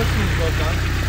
próximo, boa tarde.